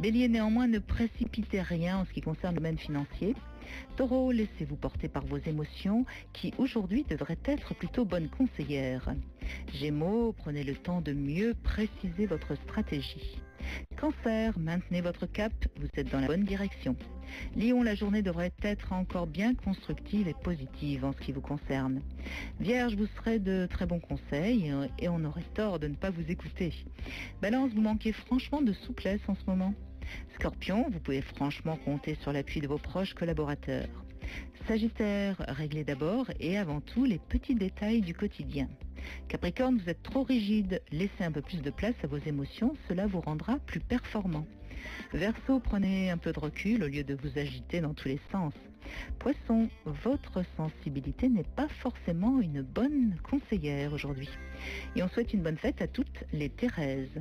Bélier, néanmoins, ne précipitez rien en ce qui concerne le domaine financier. Taureau, laissez-vous porter par vos émotions qui aujourd'hui devraient être plutôt bonnes conseillères. Gémeaux, prenez le temps de mieux préciser votre stratégie. Cancer, maintenez votre cap, vous êtes dans la bonne direction. Lion, la journée devrait être encore bien constructive et positive en ce qui vous concerne. Vierge, vous serez de très bons conseils et on aurait tort de ne pas vous écouter. Balance, vous manquez franchement de souplesse en ce moment. Scorpion, vous pouvez franchement compter sur l'appui de vos proches collaborateurs. Sagittaire, réglez d'abord et avant tout les petits détails du quotidien. Capricorne, vous êtes trop rigide, laissez un peu plus de place à vos émotions, cela vous rendra plus performant. Verseau, prenez un peu de recul au lieu de vous agiter dans tous les sens. Poisson, votre sensibilité n'est pas forcément une bonne conseillère aujourd'hui. Et on souhaite une bonne fête à toutes les Thérèses.